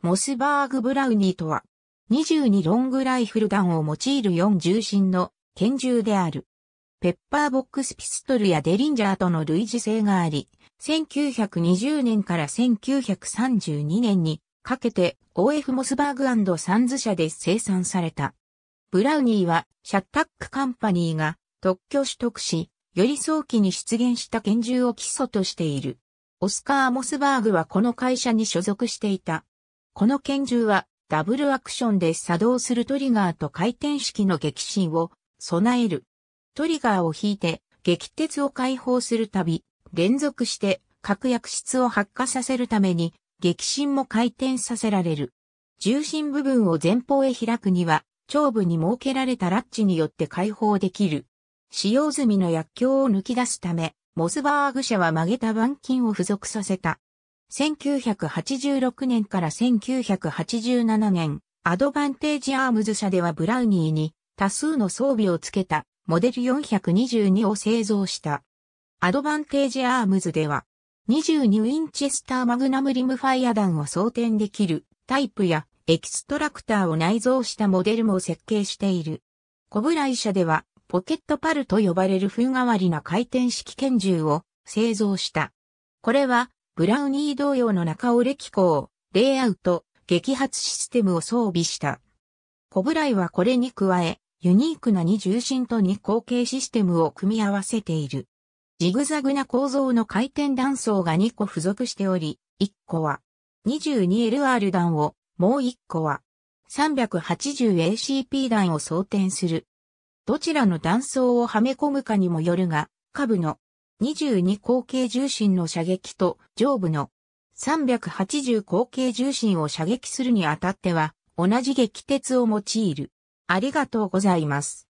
モスバーグブラウニーとは、22ロングライフル弾を用いる4銃身の拳銃である。ペッパーボックスピストルやデリンジャーとの類似性があり、1920年から1932年にかけて OF モスバーグサンズ社で生産された。ブラウニーはシャッタックカンパニーが特許取得し、より早期に出現した拳銃を基礎としている。オスカー・モスバーグはこの会社に所属していた。この拳銃はダブルアクションで作動するトリガーと回転式の撃心を備える。トリガーを引いて撃鉄を解放するたび、連続して核薬質を発火させるために撃心も回転させられる。重心部分を前方へ開くには、頂部に設けられたラッチによって解放できる。使用済みの薬莢を抜き出すため、モスバーグ社は曲げた板金を付属させた。1986年から1987年、アドバンテージアームズ社ではブラウニーに多数の装備をつけたモデル422を製造した。アドバンテージアームズでは22ウィンチェスターマグナムリムファイア弾を装填できるタイプやエキストラクターを内蔵したモデルも設計している。コブライ社ではポケットパルと呼ばれる風変わりな回転式拳銃を製造した。これはブラウニー同様の中折れ機構、レイアウト、撃発システムを装備した。コブライはこれに加え、ユニークな二重心と二後継システムを組み合わせている。ジグザグな構造の回転弾層が2個付属しており、1個は 22LR 弾を、もう1個は 380ACP 弾を装填する。どちらの弾層をはめ込むかにもよるが、下部の22口径重心の射撃と上部の380口径重心を射撃するにあたっては同じ撃鉄を用いる。ありがとうございます。